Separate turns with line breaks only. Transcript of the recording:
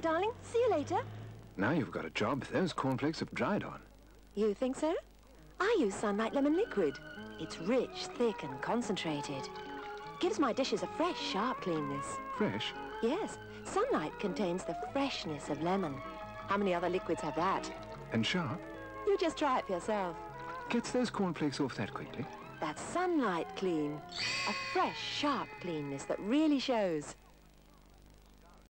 darling. See you later.
Now you've got a job. Those cornflakes have dried on.
You think so? I use Sunlight Lemon Liquid. It's rich, thick and concentrated. Gives my dishes a fresh, sharp cleanness.
Fresh?
Yes, Sunlight contains the freshness of lemon. How many other liquids have that?
And sharp?
You just try it for yourself.
Gets those cornflakes off that quickly?
That's Sunlight Clean. A fresh, sharp cleanness that really shows.